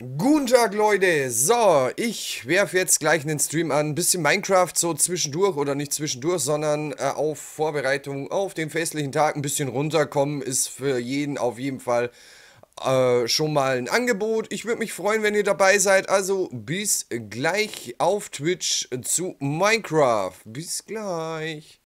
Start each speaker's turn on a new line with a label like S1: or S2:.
S1: Guten Tag, Leute. So, ich werfe jetzt gleich einen Stream an. Ein bisschen Minecraft so zwischendurch oder nicht zwischendurch, sondern äh, auf Vorbereitung auf den festlichen Tag ein bisschen runterkommen ist für jeden auf jeden Fall äh, schon mal ein Angebot. Ich würde mich freuen, wenn ihr dabei seid. Also bis gleich auf Twitch zu Minecraft. Bis gleich.